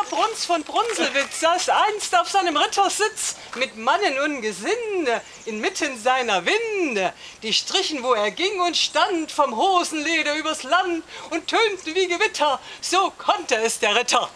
Ritter Bruns von Brunselwitz saß einst auf seinem Rittersitz mit Mannen und Gesinde inmitten seiner Winde. Die strichen, wo er ging und stand, vom Hosenleder übers Land und tönten wie Gewitter. So konnte es der Ritter.